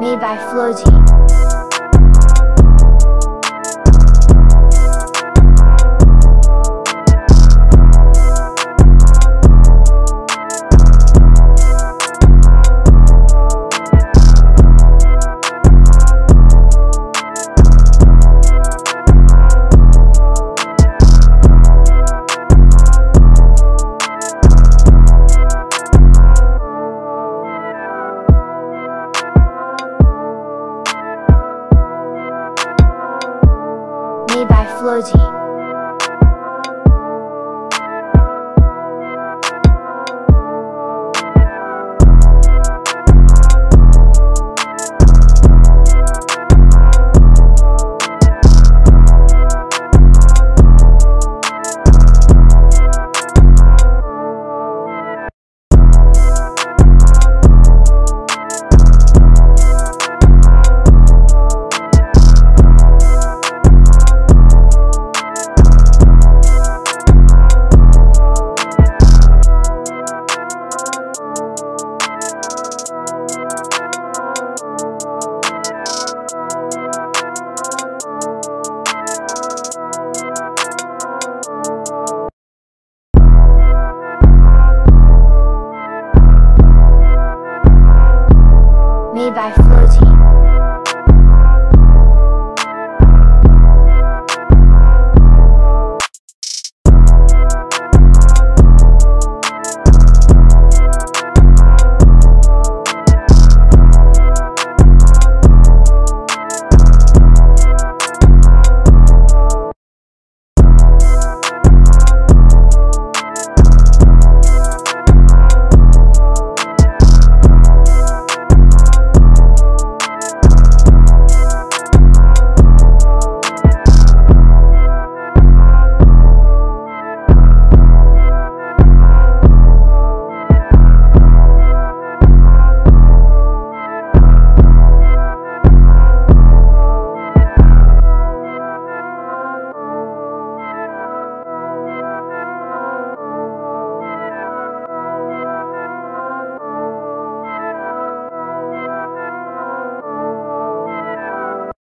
made by Floaty. By Floaty.